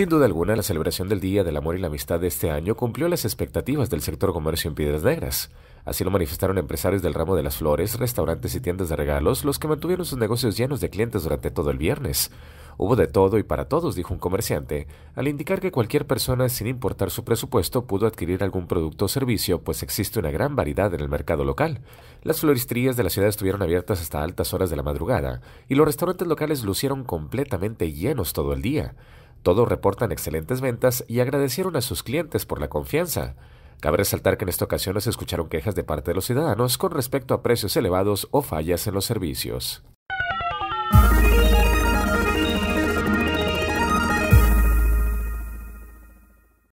Sin duda alguna, la celebración del Día del Amor y la Amistad de este año cumplió las expectativas del sector comercio en Piedras Negras. Así lo manifestaron empresarios del ramo de las flores, restaurantes y tiendas de regalos, los que mantuvieron sus negocios llenos de clientes durante todo el viernes. Hubo de todo y para todos, dijo un comerciante, al indicar que cualquier persona, sin importar su presupuesto, pudo adquirir algún producto o servicio, pues existe una gran variedad en el mercado local. Las floristerías de la ciudad estuvieron abiertas hasta altas horas de la madrugada, y los restaurantes locales lucieron completamente llenos todo el día. Todos reportan excelentes ventas y agradecieron a sus clientes por la confianza. Cabe resaltar que en esta ocasión se escucharon quejas de parte de los ciudadanos con respecto a precios elevados o fallas en los servicios.